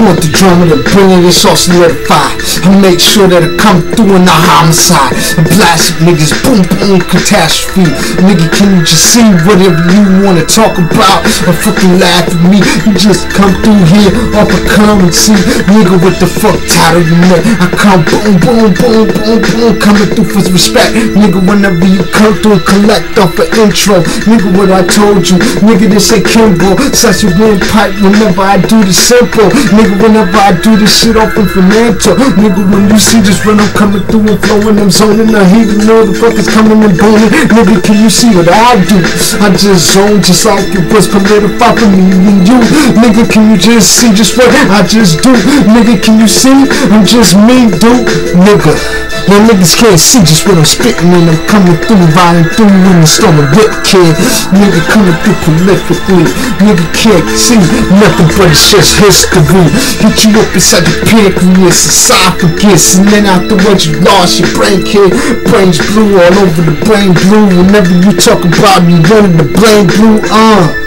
want the drama to bring it, it's all solidified. I make sure that I come through in the homicide. I blast niggas, boom, boom, catastrophe. Nigga, can you just see whatever you wanna talk about? Or fucking laugh at me. You just come through here, up a come and see. Nigga, what the fuck, of you, man? I come boom, boom, boom, boom, boom, coming through for respect. Nigga, whenever you come through, collect off an intro. Nigga, what I told you. Nigga, this ain't Kimbo. Such a windpipe whenever I do the simple. Nigga, whenever I do this shit off infinito. Nigga, when you see this run, I'm coming through and flowing, I'm zoning. I hear the motherfuckers coming and booming. Nigga, can you see what I do? I just zone just like it was solidified for me and you. Nigga, can you just see just what I just do? Nigga, can you see? I'm just me, dude. Nigga. Now niggas can't see just what I'm spitting and I'm coming through, riding through in the storm of whip kid. Nigga coming through prolifically. Nigga can't see nothing but it's just history. Hit you up inside your pancreas, esophagus, and then afterwards you lost your brain kid. Brains blue all over the brain blue. Whenever you talk about me running the brain blue, uh.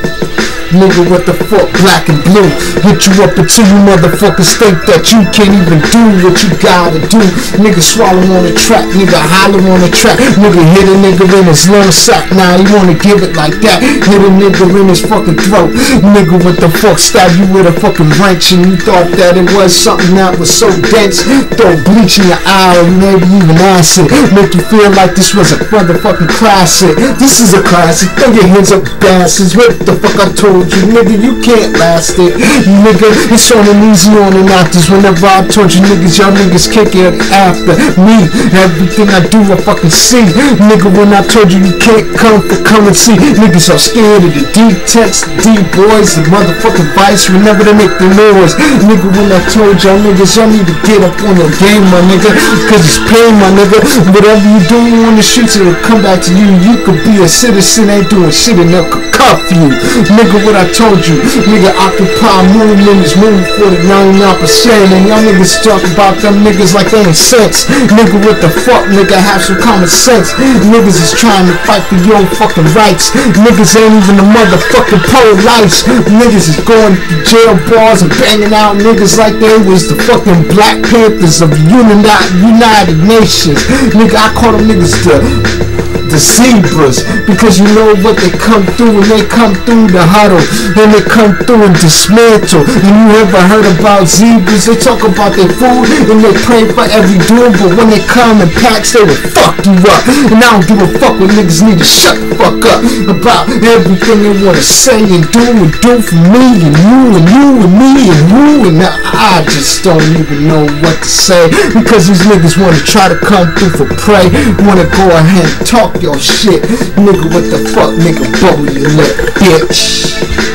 Nigga, what the fuck, black and blue? Hit you up until you motherfuckers think that you can't even do what you gotta do. Nigga swallow on the track, nigga holler on the track. Nigga hit a nigga in his lung sack, now nah, he wanna give it like that. Hit a nigga in his fucking throat. Nigga, what the fuck, stab you with a fucking wrench and you thought that it was something that was so dense. Throw bleach in your eye or maybe even acid. Make you feel like this was a motherfucking classic. This is a classic. Throw your hands up, bastards. What the fuck I told you, nigga, you can't last it. Nigga, it's on an easy on and afters. Whenever I told you niggas, y'all niggas kick it after me. Everything I do, I fucking see. Nigga, when I told you you can't come for come and see. Niggas are scared of the D-Tex, D-Boys, the motherfucking Vice whenever they make the noise. Nigga, when I told y'all niggas, y'all need to get up on the game, my nigga. Cause it's pain, my nigga. Whatever you do on the streets, it'll come back to you. You could be a citizen, ain't doing shit and they'll cuff you. Nigga, what I told you. Nigga, Occupy movement is moving for the 99%. And y'all niggas talk about them niggas like they ain't sense. Nigga, what the fuck, nigga, have some common sense. Niggas is trying to fight for your fucking rights. Niggas ain't even the motherfucking pro-life. Niggas is going to jail bars and banging out niggas like they was the fucking Black Panthers of the United Nations. Nigga, I call them niggas the the zebras because you know what they come through and they come through the huddle. And they come through and dismantle. And you ever heard about zebras? They talk about their food and they pray for every doom. But when they come in packs they will fuck you up. And I don't give a fuck what niggas need to shut the fuck up about everything they want to say and do and do for me and you and you and me and you and I. Just don't even know what to say. Because these niggas want to try to come through for prey. Want to go ahead and talk your shit. Nigga, what the fuck, nigga, bubble your lip, bitch.